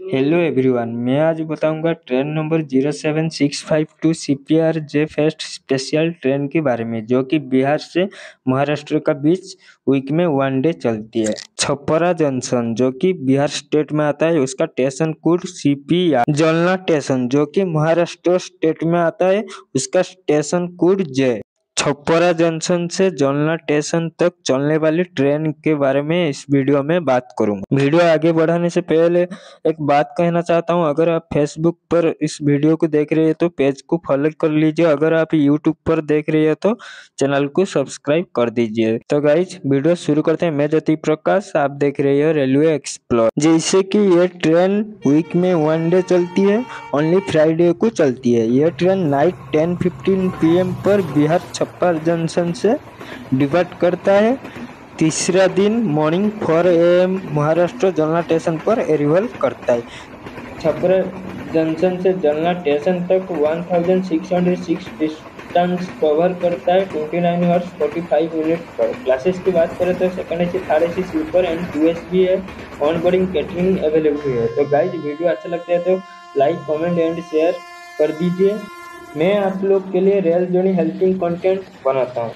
Hello everyone मैं आज बताऊँगा train number zero seven six five two C P R J fest special train के बारे में, जो कि बिहार से महाराष्ट्र का बीच वीक में वन डे चलती है। छपरा जंक्शन, जो कि बिहार स्टेट में आता है, उसका station code C P R Jalna station जो कि महाराष्ट्र स्टेट में आता है, उसका station code J Chhapra junction से जलना स्टेशन तक चलने वाली ट्रेन के बारे में इस वीडियो में बात करूँगा। वीडियो आगे बढ़ाने से पहले एक बात कहना चाहता हूँ, अगर आप फेसबुक पर इस वीडियो को देख रहे हैं तो पेज को फॉलो कर लीजिए, अगर आप यूट्यूब पर देख रहे हैं तो चैनल को सब्सक्राइब कर दीजिए। तो गाइज़ वीडियो शुरू करते हैं। मैं ज्योति प्रकाश, आप देख रहे हो रेलवे एक्सप्लोर। जैसे कि ये ट्रेन वीक में वन डे चलती है ओनली फ्राइडे को चलती है। यह train night ten fifteen P पर बिहार छप्पर जंक्शन से डिपार्ट करता है। तीसरा दिन morning four M Maharashtra Jalna station पर अरिवल करता है। छपरा जंक्शन से जलना स्टेशन तक 1606 डिस्टेंस कवर करता है। 29 हॉर्स 45 मिनट पर। क्लासेस की बात करें तो second AC third AC sleeper and two S भी है। ऑन बोर्डिंग कैटरिंग अवेलेबल है। तो गाइज़ वीडियो अच्छा लगता है तो लाइक कमेंट एंड शेयर कर दीजिए। मैं आप लोग के लिए रेल जर्नी हेल्पिंग कंटेंट बनाता हूँ।